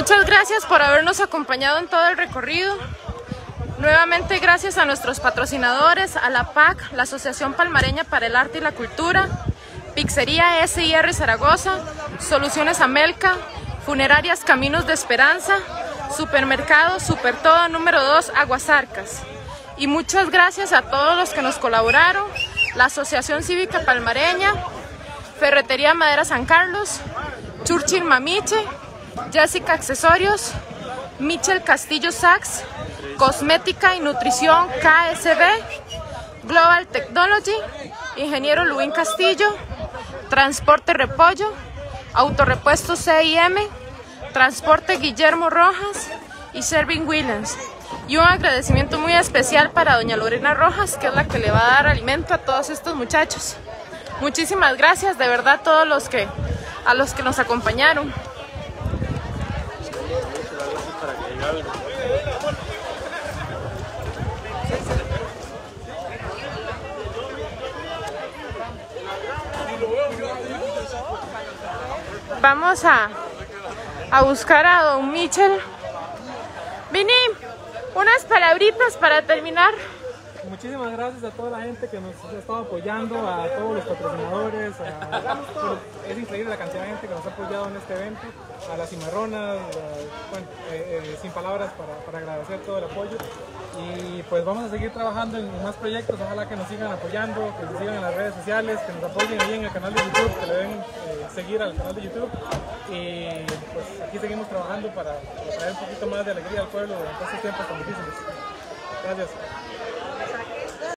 Muchas gracias por habernos acompañado en todo el recorrido. Nuevamente gracias a nuestros patrocinadores, a la PAC, la Asociación Palmareña para el Arte y la Cultura, Pizzería SIR Zaragoza, Soluciones Amelca, Funerarias Caminos de Esperanza, Supermercado Super Todo número 2 Aguasarcas. Y muchas gracias a todos los que nos colaboraron, la Asociación Cívica Palmareña, Ferretería Madera San Carlos, Churchill Mamiche, Jessica Accesorios, Michel Castillo Sachs, Cosmética y Nutrición KSB, Global Technology, Ingeniero Luín Castillo, Transporte Repollo, Autorepuesto CIM, Transporte Guillermo Rojas y Serving Williams. Y un agradecimiento muy especial para doña Lorena Rojas, que es la que le va a dar alimento a todos estos muchachos. Muchísimas gracias, de verdad, a todos los que, a los que nos acompañaron. Vamos a, a buscar a don Michel. Vini, unas palabritas para terminar. Muchísimas gracias a toda la gente que nos ha estado apoyando, a todos los patrocinadores, a- es increíble la cantidad de gente que nos ha apoyado en este evento, a las cimarronas, bueno, eh, eh, sin palabras para, agradecer todo el apoyo y pues vamos a seguir trabajando en más proyectos, ojalá que nos sigan apoyando, que nos sigan en las redes sociales, que nos apoyen ahí en el canal de YouTube, que le den eh, seguir al canal de YouTube y pues aquí seguimos trabajando para, para traer un poquito más de alegría al pueblo durante estos tiempos tan difíciles. Gracias.